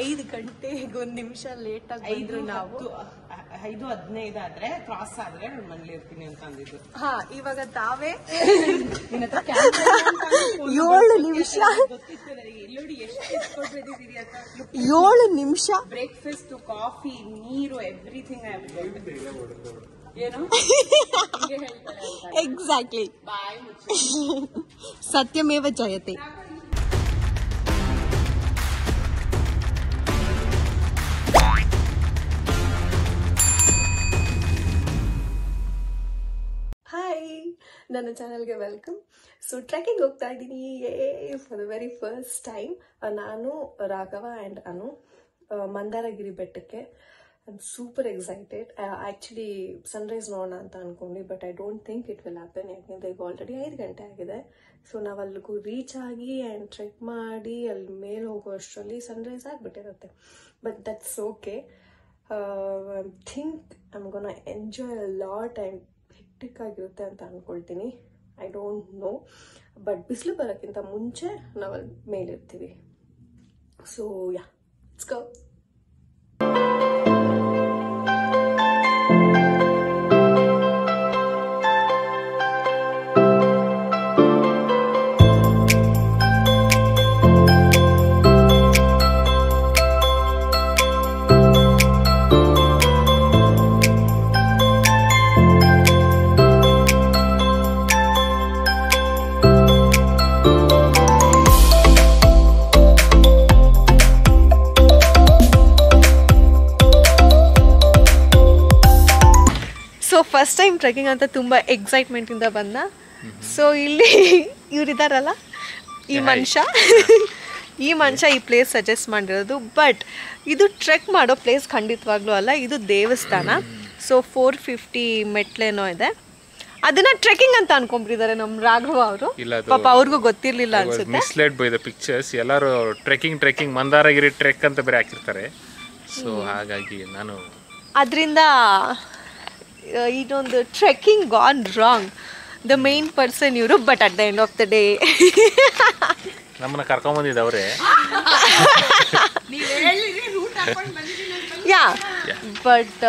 ಐದು ಗಂಟೆಗೆ ಒಂದ್ ನಿಮಿಷ ಲೇಟ್ ಆಗಿ ಐದು ಬಂದ್ರು ನಾವು ಐದು ಹದಿನೈದು ಆದ್ರೆ ಕ್ರಾಸ್ ಆದ್ರೆ ನಾನು ಮನೇಲಿ ಇರ್ತೀನಿ ಅಂತ ಅಂದಿದ್ದು. ಹಾ ಇವಾಗ ತಾವೇ? ಏಳು ನಿಮಿಷ. ಏಳು ನಿಮಿಷ. ಬ್ರೇಕ್ಫಾಸ್ಟ್ ಕಾಫಿ ನೀರು ಎವ್ರಿಥಿಂಗ್ ಏನು? ಎಕ್ಸಾಕ್ಟ್ಲಿ ಬಾಯ್ ಸತ್ಯಮೇವ ಜಯತೆ. ನನ್ನ ಚಾನಲ್ಗೆ ವೆಲ್ಕಮ್. ಸೊ ಟ್ರೆಕ್ಕಿಂಗ್ ಹೋಗ್ತಾ ಇದ್ದೀನಿ. ಏ for the very first time ನಾನು ರಾಘವ ಆ್ಯಂಡ್ ಅನು ಮಂದಾರಗಿರಿ ಬೆಟ್ಟಕ್ಕೆ. ಸೂಪರ್ ಎಕ್ಸೈಟೆಡ್ ಆ್ಯಕ್ಚುಲಿ ಸನ್ರೈಸ್ ನೋಡೋಣ ಅಂತ ಅನ್ಕೊಂಡು but I don't think it will happen ಯಾಕೆಂದರೆ ಈಗ ಆಲ್ರೆಡಿ ಐದು ಗಂಟೆ ಆಗಿದೆ. ಸೊ ನಾವು ಅಲ್ಲಿಗೂ ರೀಚ್ ಆಗಿ ಆ್ಯಂಡ್ ಟ್ರೆಕ್ ಮಾಡಿ ಅಲ್ಲಿ ಮೇಲೆ ಹೋಗೋ ಅಷ್ಟರಲ್ಲಿ sunrise ಆಗಿಬಿಟ್ಟಿರುತ್ತೆ. But that's okay think I'm gonna enjoy lot and hectic ಆಗಿರುತ್ತೆ ಅಂತ ಅನ್ಕೊಳ್ತೀನಿ. ಐ ಡೋಂಟ್ ನೋ ಬಟ್ ಬಿಸಿಲು ಬರೋಕ್ಕಿಂತ ಮುಂಚೆ ನಾವು ಅಲ್ಲಿ ಮೇಲಿರ್ತೀವಿ. So yeah it's go first time trekking ಅಂತ ತುಂಬ ಎಕ್ಸೈಟ್ಮೆಂಟಿಂದ ಬಂದ. ಸೊ ಇಲ್ಲಿ ಇವರಿದ್ದಾರಲ್ಲ ಈ ಮನುಷ್ಯ. ಈ ಮನುಷ್ಯ ಈ ಪ್ಲೇಸ್ ಸಜೆಸ್ಟ್ ಮಾಡಿರೋದು. ಬಟ್ ಇದು ಟ್ರೆಕ್ ಮಾಡೋ ಪ್ಲೇಸ್ ಖಂಡಿತವಾಗ್ಲೂ ಅಲ್ಲ. ಇದು ದೇವಸ್ಥಾನ. ಸೊ ಫೋರ್ ಫಿಫ್ಟಿ ಮೆಟ್ಲೇನೋ ಇದೆ. ಅದನ್ನ ಟ್ರೆಕಿಂಗ್ ಅಂತ ಅನ್ಕೊಂಡ್ಬಿಟ್ಟಿದ್ದಾರೆ ನಮ್ಮ ರಾಘವ ಅವರು. ಪಾಪ ಅವ್ರಿಗೂ ಗೊತ್ತಿರ್ಲಿಲ್ಲ ಅನ್ಸುತ್ತೆ. ಮಿಸ್ಲೆಡ್ ಬೈ ದ ಪಿಕ್ಚರ್ಸ್ ಎಲ್ಲರೂ ಟ್ರೆಕಿಂಗ್ ಟ್ರೆಕಿಂಗ್ ಮಂದಾರಗಿರಿ ಟ್ರೆಕ್ ಅಂತ ಬೇರೆ ಹಾಕಿರ್ತಾರೆ. ಸೊ ಹಾಗಾಗಿ ನಾನು ಅದರಿಂದ ಇದೊಂದು trekking gone wrong the main person ಇವರು but at the end of the day ನಮ್ಮನ್ನ ಕರ್ಕೊಂಬಂದಿದ್ದವ್ರೆ ಯಾ ಬಟ್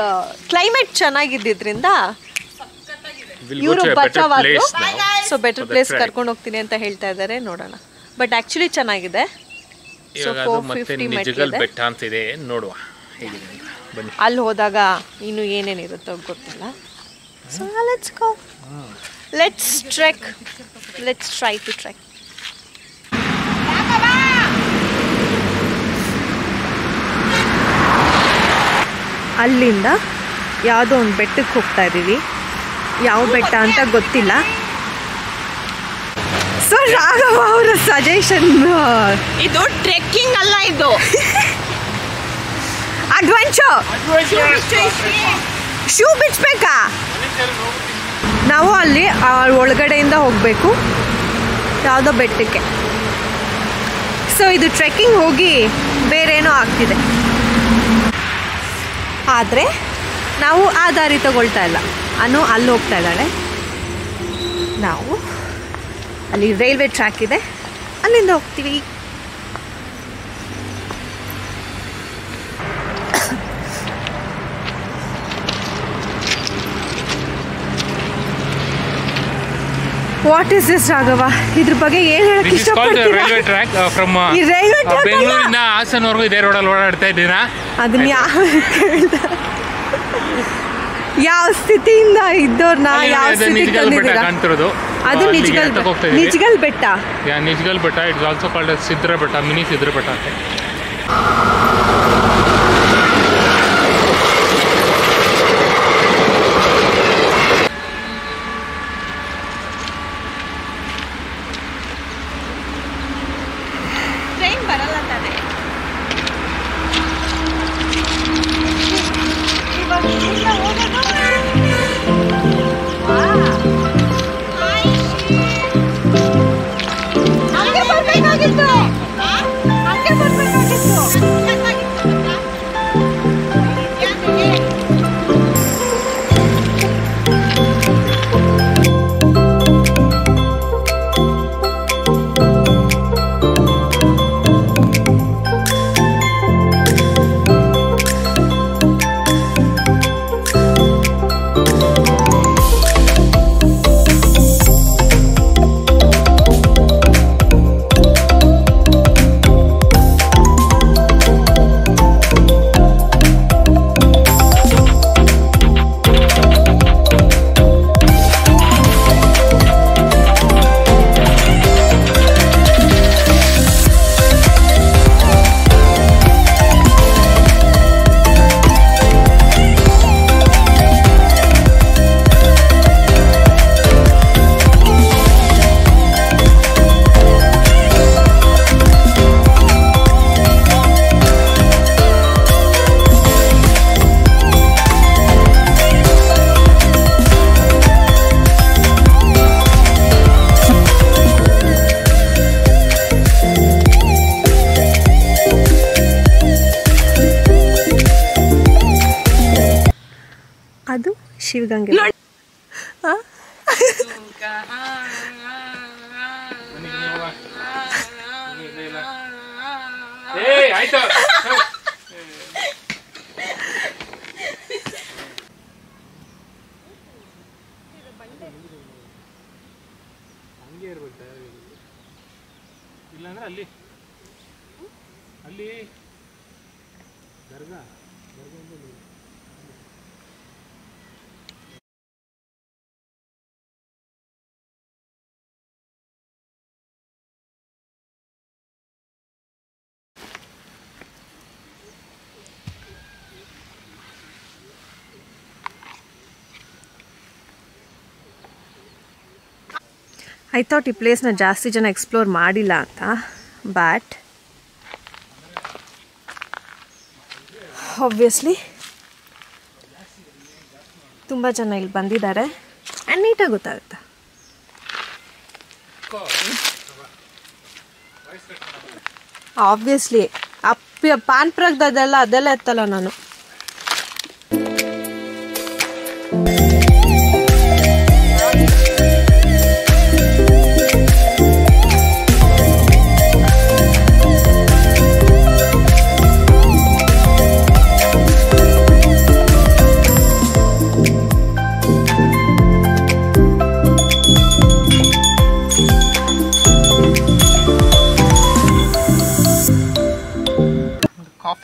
ಕ್ಲೈಮೇಟ್ ಚೆನ್ನಾಗಿದ್ದಿದ್ರಿಂದ ಇವರು ಬಚಾವಾದ್ರು ಪ್ಲೇಸ್ ಸೊ ಬೆಟರ್ ಪ್ಲೇಸ್ ಕರ್ಕೊಂಡು ಹೋಗ್ತೀನಿ ಅಂತ ಹೇಳ್ತಾ ಇದ್ದಾರೆ ನೋಡೋಣ. ಬಟ್ ಆಕ್ಚುಲಿ ಚೆನ್ನಾಗಿದೆ. ಸೊ ಅದು ಮತ್ತೆ 450 ಮೆಟ್ಲಿದೆ. ಬೆಟ್ಟ ಅಂತ ಇದೆ. ನೋಡುವ. ಅಲ್ಲಿ ಹೋದಾಗ ಇನ್ನು ಏನೇನಿರುತ್ತೋ ಗೊತ್ತಿಲ್ಲ. So let's go let's trek let's try to trek ಅಲ್ಲಿಂದ ಯಾವುದೋ ಒಂದು ಬೆಟ್ಟಕ್ಕೆ ಹೋಗ್ತಾ ಇದ್ದೀವಿ. ಯಾವ ಬೆಟ್ಟ ಅಂತ ಗೊತ್ತಿಲ್ಲ. ಸೊ ರಾಘವ ಅವರ ಸಜೆಷನ್ ಇದು ಟ್ರೆಕ್ಕಿಂಗ್ ಅಲ್ಲ ಇದು. ಅಡ್ವೆಂಚರ್ ಶೂ ಬಿಚ್ಚಬೇಕಾ ನಾವು ಅಲ್ಲಿ ಒಳಗಡೆಯಿಂದ ಹೋಗಬೇಕು. ಯಾವುದೋ ಬೆಟ್ಟಕ್ಕೆ. ಸೊ ಇದು ಟ್ರೆಕ್ಕಿಂಗ್ ಹೋಗಿ ಬೇರೇನೋ ಆಗ್ತಿದೆ. ಆದರೆ ನಾವು ಆ ದಾರಿ ತಗೊಳ್ತಾ ಇಲ್ಲ. ಅನು ಅಲ್ಲಿ ಹೋಗ್ತಾ ಇದ್ದಾಳೆ. ನಾವು ಅಲ್ಲಿ ರೈಲ್ವೆ ಟ್ರ್ಯಾಕ್ ಇದೆ. ಅಲ್ಲಿಂದ ಹೋಗ್ತೀವಿ. ವಾಟ್ ಇಸ್ ದಿಸ್ ರಾಘವ ಇದ್ರ ಬಗ್ಗೆ ಏನ್ ಹೇಳಕ್ ಇಷ್ಟಪಡ್ತೀರಾ? ರೈಲ್ವೆ ಟ್ರ್ಯಾಕ್ ಫ್ರಮ್ ಈ ರೈಲ್ವೆ ಟ್ರ್ಯಾಕ್ ಬೆಂಗಳೂರಿಂದ ಹಾಸನವರೆಗೂ ಇದೇ ರೋಡಲ್ಲಿ ಓಡಾಡ್ತಾ ಇದ್ದೀರಾ? ಅದನ್ನ ಯಾವ ಯಾವ ಸ್ಥಿತಿಯಿಂದ ಇದ್ದವ್ರನ್ನ ಯಾವ ಸ್ಥಿತಿಗೆ ತಂದಿದ್ದೀರಾ? ಅದು ನಿಜಗಲ್. ನಿಜಗಲ್ ಬೆಟ್ಟ. ಯಾ ನಿಜಗಲ್ ಬೆಟ್ಟ. It's also called Siddara Betta mini Siddara Betta ಅಂತ. ಶಿವಗಂಗೆ ಆ? ಆಯ್ತು ಹಂಗೆ ಇರ್ಬೇಕು ಇಲ್ಲಾಂದ್ರೆ ಅಲ್ಲಿ ಅಲ್ಲಿ ದರ್ಗಾ ಐ ಥಾಟ್ ಈ ಪ್ಲೇಸ್ನ ಜಾಸ್ತಿ ಜನ ಎಕ್ಸ್ಪ್ಲೋರ್ ಮಾಡಿಲ್ಲ ಅಂತ ಬಟ್ ಆಬ್ವಿಯಸ್ಲಿ ತುಂಬ ಜನ ಇಲ್ಲಿ ಬಂದಿದ್ದಾರೆ ಆ್ಯಂಡ್ ನೀಟಾಗಿ ಗೊತ್ತಾಗುತ್ತೆ. ಆಬ್ವಿಯಸ್ಲಿ ಅಪ್ಪಿ ಪಾನ್ ಪ್ರಗ್ದದೆಲ್ಲ ಅದೆಲ್ಲ ಎತ್ತಲ್ಲ ನಾನು.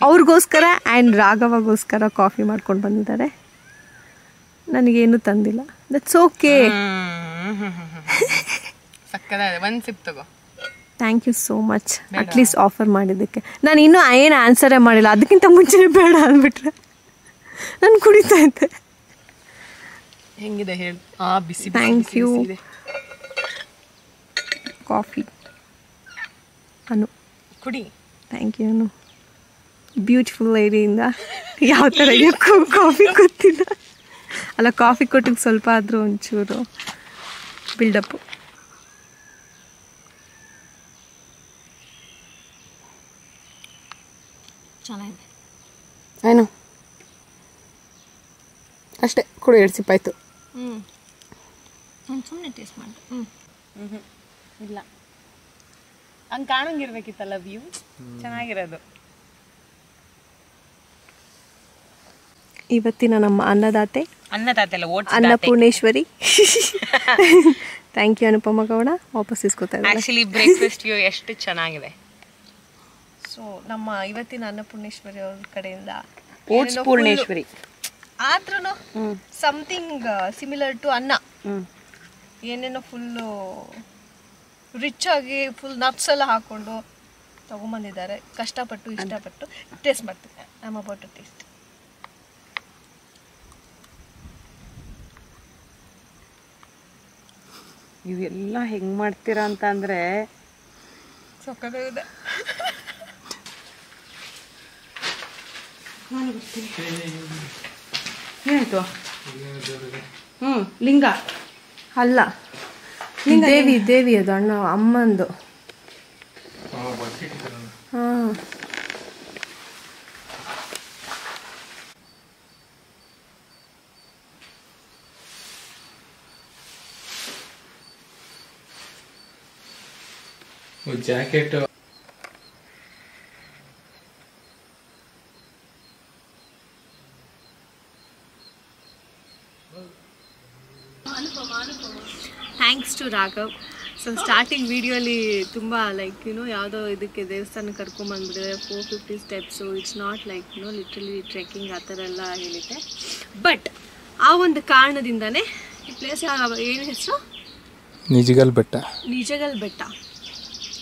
ಅವ್ರಿಗೋಸ್ಕರ ಆ್ಯಂಡ್ ರಾಘವಗೋಸ್ಕರ ಕಾಫಿ ಮಾಡ್ಕೊಂಡು ಬಂದಿದ್ದಾರೆ. ನನಗೇನು ತಂದಿಲ್ಲ. ದಟ್ಸ್ ಓಕೆ ಒಂದ್ ಸಿಪ್ ತಗೋ. Thank you so much at least offer ಮಾಡಿದ್ದಕ್ಕೆ. ನಾನು ಇನ್ನೂ ಏನು ಆನ್ಸರೇ ಮಾಡಿಲ್ಲ. ಅದಕ್ಕಿಂತ ಮುಂಚೆನೇ ಬೇಡ ಅಂದ್ಬಿಟ್ರೆ. ನಾನು ಕುಡಿತಾ ಇದ್ದೆ. ಹೆಂಗಿದೆ ಹೇಳಿ. ಆ ಬಿಸಿ ಬಿಸಿ ಇದೆ. ಕಾಫಿ ಅನು. ಕುಡಿ. Thank you Anu. ಬ್ಯೂಟಿಫುಲ್ ಏರಿಯಿಂದ ಯಾವ ಥರ ಕಾಫಿ ಗೊತ್ತಿಲ್ಲ ಅಲ್ಲ ಕಾಫಿ ಕೊಟ್ಟಿಗೆ ಸ್ವಲ್ಪ ಆದರೂ ಒಂಚೂರು ಬಿಲ್ಡಪ್ಪು ಚೆನ್ನಾಗಿದೆ. ಏನು? ಅಷ್ಟೇ ಕೂಡ ಎರಡು ಸಿಪ್ ಆಯ್ತು. ಹ್ಞೂ ಸುಮ್ಮನೆ ಟೇಸ್ಟ್ ಮಾಡಿ ಹ್ಞೂ ಇಲ್ಲ. ಹಂಗೆ ಕಾಣಂಗಿರ್ಬೇಕಿತ್ತಲ್ಲ ವ್ಯೂ ಚೆನ್ನಾಗಿರೋದು. ಇವತ್ತಿನ ನಮ್ಮ ಅನ್ನದಾತೆ. ಅನ್ನದಾತೆಲ್ಲ oat Annapurneshwari thank you Anupama Gowda. ವಾಪಸ್ ಇಸ್ಕೊತಾ ಇದ್ದಾರೆ. ಆಕ್ಚುಲಿ ಬ್ರೇಕ್ಫಾಸ್ಟ್ ವ್ಯೂ ಎಷ್ಟು ಚೆನ್ನಾಗಿದೆ. ಸೊ ನಮ್ಮ ಇವತ್ತಿನ ಅನ್ನಪೂರ್ಣೇಶ್ವರಿ ಅವ್ರ ಕಡೆಯಿಂದ ಓಟ್ಸ್ ಪೂರ್ಣೇಶ್ವರಿ. ಆದ್ರೂ ಸಮಥಿಂಗ್ ಸಿಮಿಲರ್ ಟು ಅನ್ನ. ಏನೇನೋ ಫುಲ್ಲು ರಿಚ್ ಆಗಿ ಫುಲ್ ನಟ್ಸ್ ಎಲ್ಲ ಹಾಕೊಂಡು ತಗೊಂಬಂದಿದ್ದಾರೆ. ಕಷ್ಟಪಟ್ಟು ಇಷ್ಟಪಟ್ಟು ಟೇಸ್ಟ್ ಮಾಡ್ತೀನಿ. ನಮ್ಮ ಅಬೌಟ್ ಟೇಸ್ಟ್ ಇವೆಲ್ಲ ಹೆಂಗ್ ಮಾಡ್ತೀರಾ ಅಂತ ಅಂದ್ರೆ ಸೊಕ್ಕದಾಗಿದೆ ಏನಾಯ್ತು? ಹ್ಮ್ ಲಿಂಗ. ಅಲ್ಲ. ದೇವಿ ದೇವಿ ಅದು ಅಣ್ಣ ಅಮ್ಮಂದು ಹಾಂ jacket. Thanks to Raghav so starting ವಿಡಿಯೋಲಿ ತುಂಬ ಲೈಕ್ ಯುನೋ ಯಾವುದೋ ಇದಕ್ಕೆ ದೇವಸ್ಥಾನ ಕರ್ಕೊಂಬಂದ್ಬಿಟ್ಟಿದೆ four fifty steps it's not like you know literally trekking ಆ ಥರ ಎಲ್ಲ ಹೇಳಿದ್ದೆ. ಬಟ್ ಆ ಒಂದು ಕಾರಣದಿಂದನೇ ಈ ಪ್ಲೇಸ್ ಏನು ಹೆಸರು? ನಿಜಗಲ್ ಬೆಟ್ಟ. ನಿಜಗಲ್ ಬೆಟ್ಟ.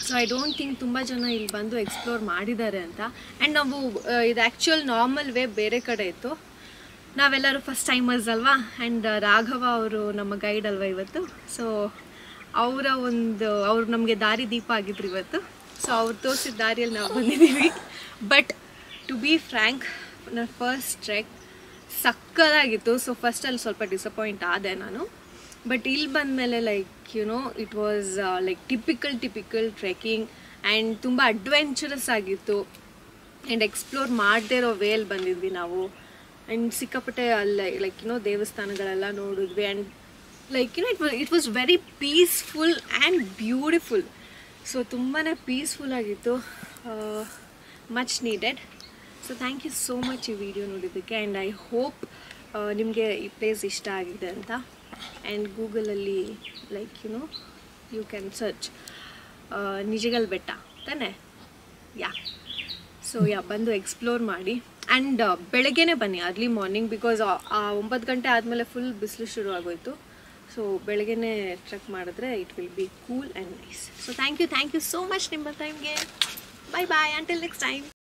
ಸೊ ಐ ಡೋಂಟ್ ಥಿಂಕ್ ತುಂಬ ಜನ ಇಲ್ಲಿ ಬಂದು ಎಕ್ಸ್ಪ್ಲೋರ್ ಮಾಡಿದ್ದಾರೆ ಅಂತ. ಆ್ಯಂಡ್ ನಾವು ಇದು ಆ್ಯಕ್ಚುಯಲ್ ನಾರ್ಮಲ್ ವೇ ಬೇರೆ ಕಡೆ ಇತ್ತು. ನಾವೆಲ್ಲರೂ ಫಸ್ಟ್ ಟೈಮರ್ಸ್ ಅಲ್ವಾ? ಆ್ಯಂಡ್ ರಾಘವ ಅವರು ನಮ್ಮ ಗೈಡ್ ಅಲ್ವಾ ಇವತ್ತು? ಸೊ ಅವರ ಒಂದು, ಅವರು ನಮಗೆ ದಾರಿ ದೀಪ ಆಗಿದ್ರು ಇವತ್ತು. ಸೊ ಅವ್ರು ತೋರಿಸಿದ ದಾರಿಯಲ್ಲಿ ನಾವು ಬಂದಿದ್ದೀವಿ. ಬಟ್ ಟು ಬಿ ಫ್ರ್ಯಾಂಕ್ ನನ್ನ ಫಸ್ಟ್ ಟ್ರೆಕ್ ಸಕ್ಕದಾಗಿತ್ತು. ಸೊ ಫಸ್ಟಲ್ಲಿ ಸ್ವಲ್ಪ ಡಿಸಪಾಯಿಂಟ್ ಆದೆ ನಾನು. ಬಟ್ ಇಲ್ಲಿ ಬಂದಮೇಲೆ like you know it was like typical typical trekking and ತುಂಬ ಅಡ್ವೆಂಚರಸ್ ಆಗಿತ್ತು. ಆ್ಯಂಡ್ ಎಕ್ಸ್ಪ್ಲೋರ್ ಮಾಡದೇ ಇರೋ ವೇಲ್ ಬಂದಿದ್ವಿ ನಾವು. ಆ್ಯಂಡ್ ಸಿಕ್ಕಾಪಟ್ಟೆ ಅಲ್ಲಿ ಲೈಕ್ ಯುನೋ ದೇವಸ್ಥಾನಗಳೆಲ್ಲ ನೋಡಿದ್ವಿ. And like you know it was it was very peaceful and beautiful so ತುಂಬಾ ಪೀಸ್ಫುಲ್ ಆಗಿತ್ತು. Much needed so thank you so much ಈ ವಿಡಿಯೋ ನೋಡಿದ್ದಕ್ಕೆ. ಆ್ಯಂಡ್ ಐ ಹೋಪ್ ನಿಮಗೆ ಈ ಪ್ಲೇಸ್ ಇಷ್ಟ ಆಗಿದೆ ಅಂತ. ಆ್ಯಂಡ್ ಗೂಗಲಲ್ಲಿ like you know you can search Nijagal ಬೆಟ್ಟ ತಾನೆ? ಯಾ ಸೊ ಯಾ ಬಂದು ಎಕ್ಸ್ಪ್ಲೋರ್ ಮಾಡಿ. ಆ್ಯಂಡ್ ಬೆಳಗ್ಗೆನೇ ಬನ್ನಿ ಅರ್ಲಿ ಮಾರ್ನಿಂಗ್ ಬಿಕಾಸ್ ಆ ಒಂಬತ್ತು ಗಂಟೆ ಆದಮೇಲೆ ಫುಲ್ ಬಿಸಿಲು ಶುರು ಆಗೋಯಿತು. ಸೊ ಬೆಳಗ್ಗೆನೇ ಟ್ರೆಕ್ ಮಾಡಿದ್ರೆ it will be cool and nice so thank you thank you so much ನಿಮ್ಮ ಟೈಮ್ಗೆ bye bye until next time